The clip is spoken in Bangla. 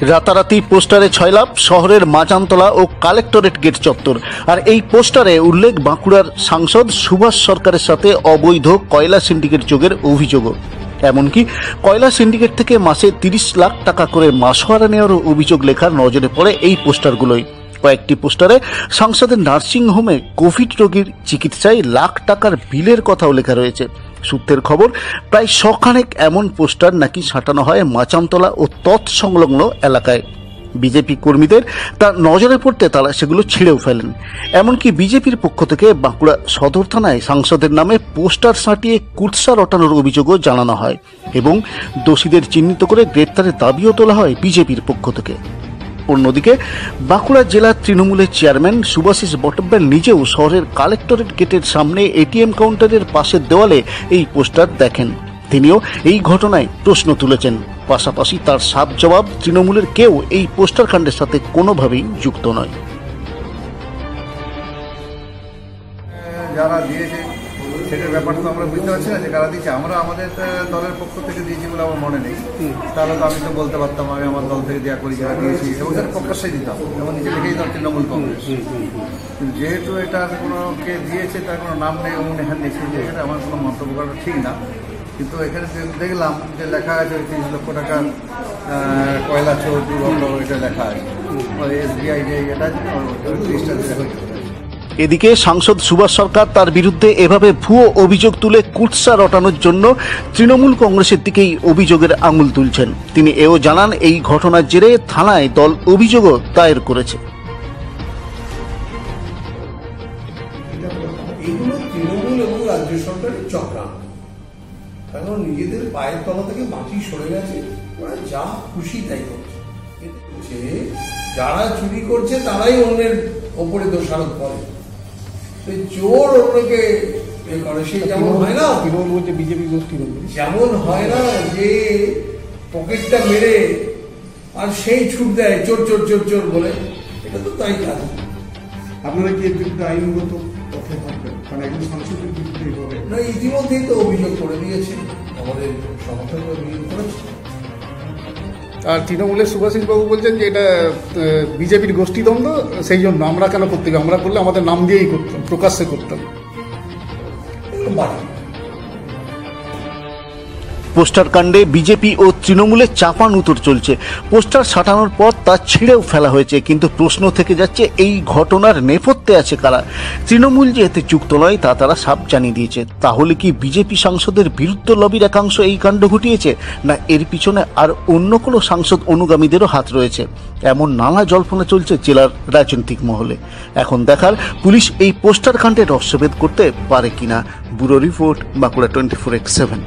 রাতারাতি পোস্টারে ছয়লাভ শহরের মাজানতলা ও কালেক্টরেট গেট চত্বর। আর এই পোস্টারে উল্লেখ বাঁকুড়ার সাংসদ সুভাষ সরকারের সাথে অবৈধ কয়লা সিন্ডিকেট যোগের অভিযোগও। এমনকি কয়লা সিন্ডিকেট থেকে মাসে তিরিশ লাখ টাকা করে মাসোয়ারা নেওয়ারও অভিযোগ লেখার নজরে পড়ে এই পোস্টারগুলোই কয়েকটি পোস্টারে, সাংসদের নার্সিং হোমে কোভিড রোগীর চিকিৎসায় লাখ টাকার বিলের কথাও লেখা রয়েছে। সূত্রের খবর, প্রায় শখানেক এমন পোস্টার নাকি সাঁটানো হয় মাচামতলা ও তৎসংলগ্ন এলাকায়। বিজেপি কর্মীদের তার নজরে পড়তে তারা সেগুলো ছিঁড়েও ফেলেন। এমনকি বিজেপির পক্ষ থেকে বাঁকুড়া সদর থানায় সাংসদের নামে পোস্টার সাঁটিয়ে কুৎসা রটানোর অভিযোগও জানানো হয় এবং দোষীদের চিহ্নিত করে গ্রেপ্তারের দাবিও তোলা হয় বিজেপির পক্ষ থেকে। অন্যদিকে বাঁকুড়া জেলার তৃণমূলের চেয়ারম্যান সুভাষিস বটব্যাল নিজেও শহরের কালেক্টরেট গেটের সামনে এটিএম কাউন্টারের পাশের দেওয়ালে এই পোস্টার দেখেন। তিনিও এই ঘটনায় প্রশ্ন তুলেছেন। পাশাপাশি তার সাপ জবাব তৃণমূলের কেউ এই পোস্টার কাণ্ডের সাথে কোনোভাবেই যুক্ত নয়। যারা দিয়েছে সেটার ব্যাপারটা তো আমরা বুঝতে পারছি না যে কারা দিয়েছে। আমরা আমাদের দলের পক্ষ থেকে দিয়েছি বলে আমার মনে নেই। তাহলে তো আমি তো বলতে পারতাম আমি আমার দল থেকে দেওয়া করি যারা দিয়েছি এবং সেটা প্রকাশ্যে দিতাম। এবং নিজে থেকেই দল তৃণমূল কংগ্রেস। কিন্তু যেহেতু এটার কোনো কে দিয়েছে তার কোনো নাম নেই এবং এখানে লিখে যে এটা আমার কোনো মন্তব্য করাটা ঠিক না। কিন্তু এখানে দেখলাম যে লেখা আছে ওই তিরিশ লক্ষ টাকার কয়লা দুর্গন্ধ এটা লেখা আছে। এসবিআই যে এটা তিরিশটা এদিকে সাংসদ সুভাষ সরকার তার বিরুদ্ধে এভাবে ভুয়ো অভিযোগ তুলে কুৎসা রটানোর জন্য তৃণমূল কংগ্রেসের দিকেই অভিযোগের আঙুল তুলছেন। তিনি এও জানান, এই ঘটনার জেরে থানায় দল অভিযোগও দায়ের করেছে। নিজেদের পায়ের তলা থেকে মাটি সরে গেছে, ওরা যা খুশি তাই করছে। যারা চুরি করছে তারাই অন্যের ওপরে দোষারোপ করে। চোর অন্যকে এ করে। সে যেমন হয় না? তৃণমূল বলছে বিজেপি গোষ্ঠী যেমন হয় না যে পকেটটা মেরে আর সেই ছুট দেয় চোর চোর চোর চোর বলে। এটা তো তাই কাজ। আপনারা কি এর বিরুদ্ধে আইনগত পথে থাকবেন? কারণ একজন সাংসদের বিরুদ্ধে এইভাবে না ইতিমধ্যেই তো অভিযোগ করে দিয়েছে। আমাদের সমর্থক অভিযোগ করেছে। আর তৃণমূলের সুভাষিসবাবু বলছেন যে এটা বিজেপির গোষ্ঠীদ্বন্দ্ব, সেই জন্য আমরা কেন করতে আমরা করলে আমাদের নাম দিয়েই করতাম, প্রকাশ্যে করতাম। পোস্টার কাণ্ডে বিজেপি ও তৃণমূলের চাপান উত্তর চলছে। পোস্টার সাঁটানোর পর তা ছিঁড়েও ফেলা হয়েছে, কিন্তু প্রশ্ন থেকে যাচ্ছে, এই ঘটনার নেপথ্যে আছে কারা? তৃণমূল যে এতে যুক্ত নয়, তা তারা সাপ জানিয়ে দিয়েছে। তাহলে কি বিজেপি সাংসদের বিরুদ্ধ লবির একাংশ এই কাণ্ড ঘটিয়েছে, না এর পিছনে আর অন্য কোনো সাংসদ অনুগামীদেরও হাত রয়েছে? এমন নানা জল্পনা চলছে জেলার রাজনৈতিক মহলে। এখন দেখার, পুলিশ এই পোস্টার কাণ্ডে রহস্যভেদ করতে পারে কিনা? Bureau report Bankura twenty four X seven.